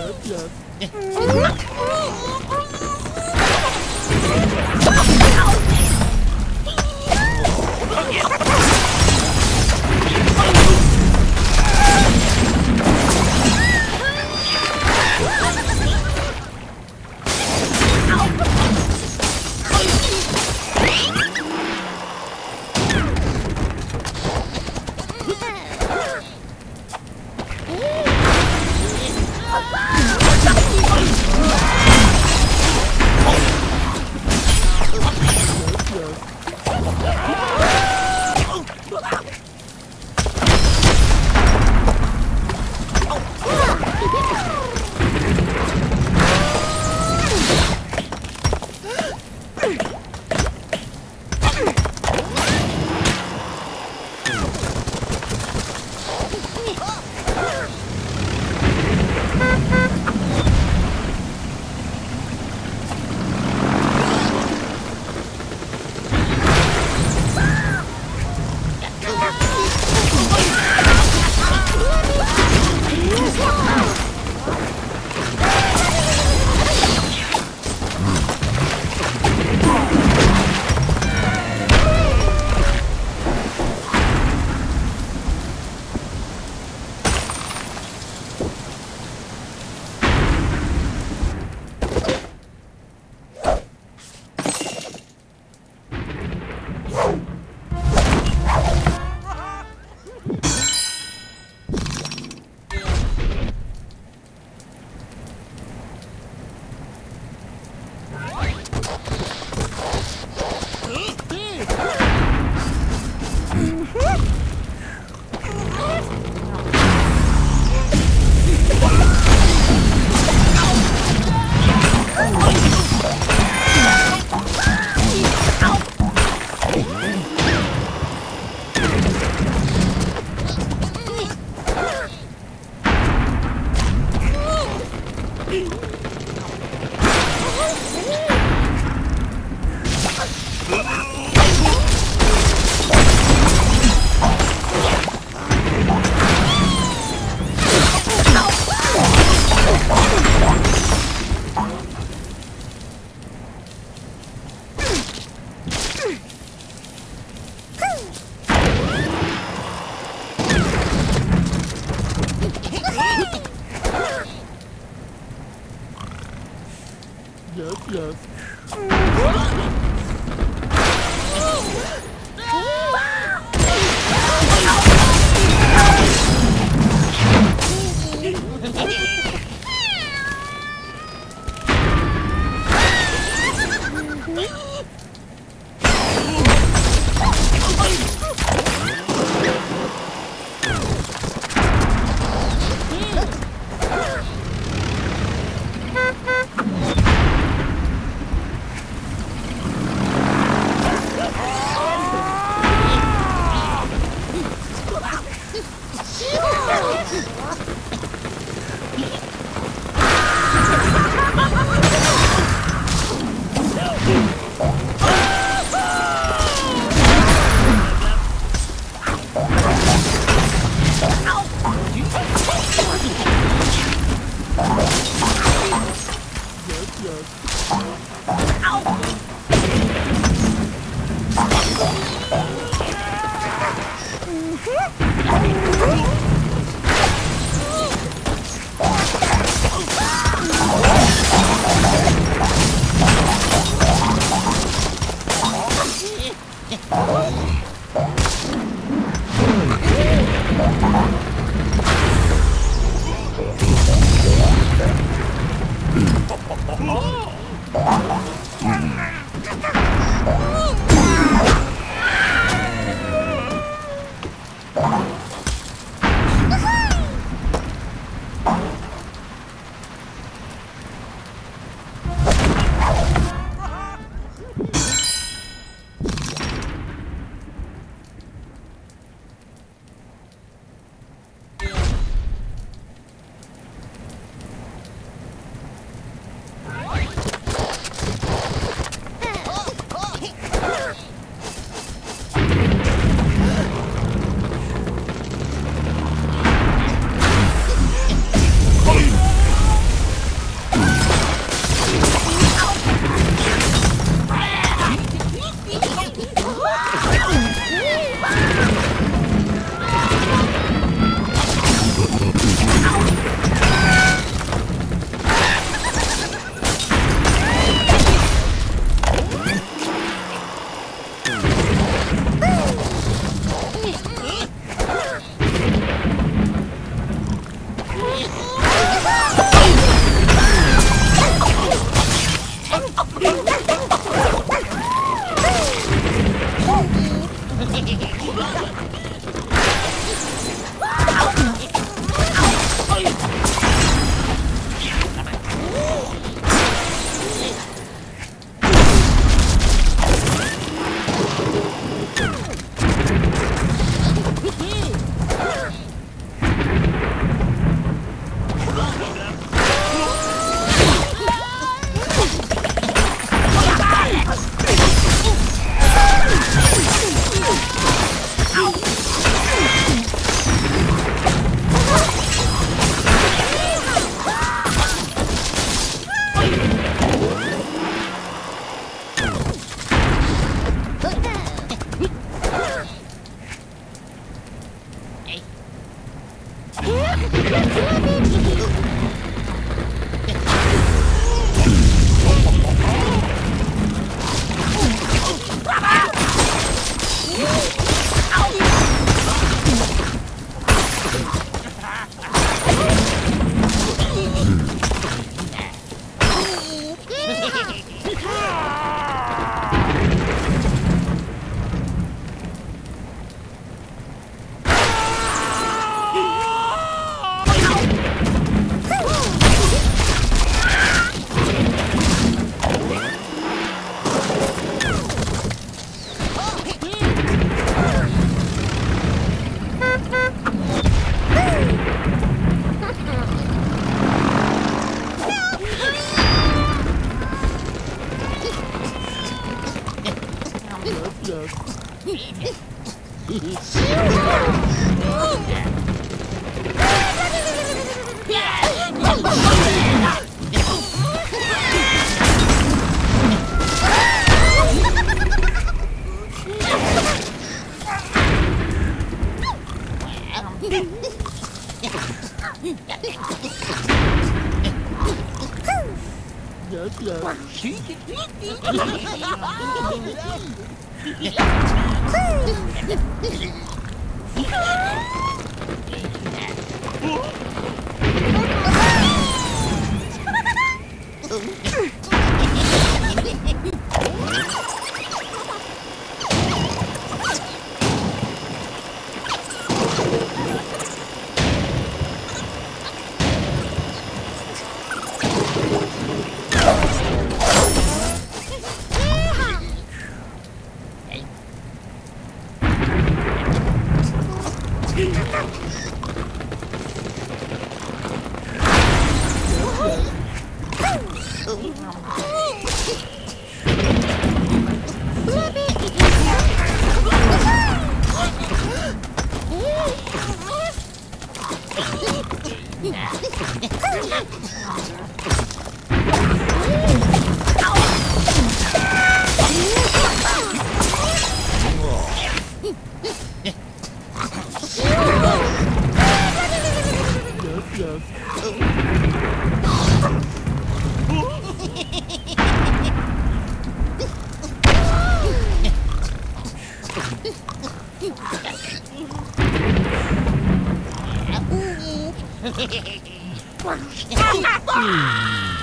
love, love. yes, yes. Woo! Oh! Come on! Yeah. Oh! Hmm.